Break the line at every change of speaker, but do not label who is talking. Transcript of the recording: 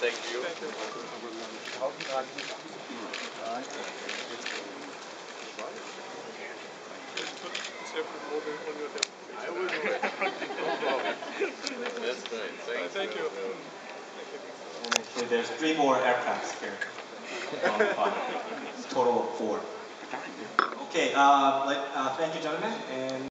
Thank you.
There's three more aircrafts here. Total of four. Okay, uh, let, uh, thank you, gentlemen, and